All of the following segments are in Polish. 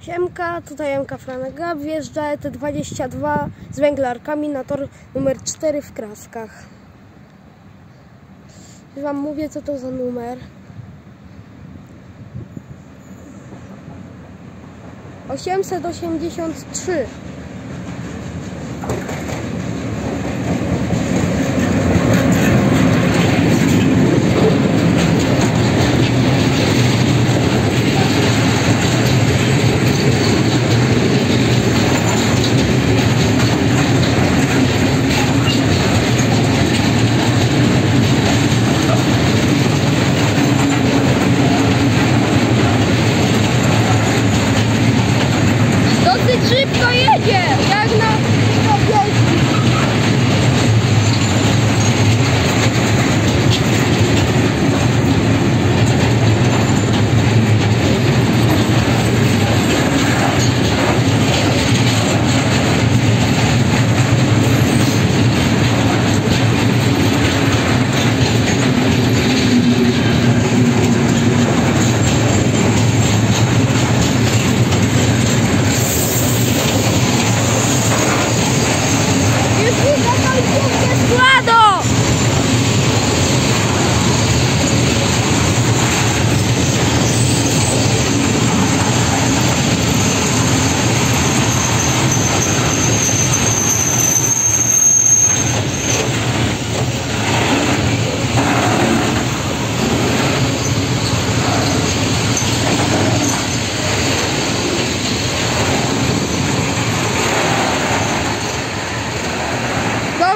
Siemka, tutaj MK Franega, wjeżdża ET22 z węglarkami na tor numer 4 w Kraskach. Już wam mówię co to za numer. 883 Dosyć szybko jedzie, jak na wielki. Już widzę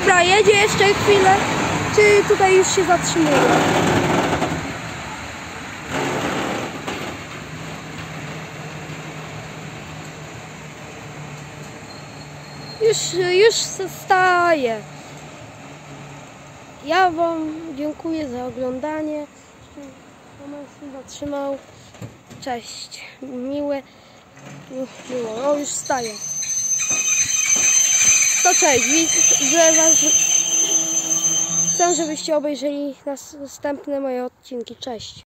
Dobra, jedzie jeszcze chwilę. Czy tutaj już się zatrzymuje? Już, już staje. Ja Wam dziękuję za oglądanie. Moment zatrzymał. Cześć. Miłe. Miło. O, już staje. To cześć, widzę was. Chcę, żebyście obejrzeli następne moje odcinki. Cześć.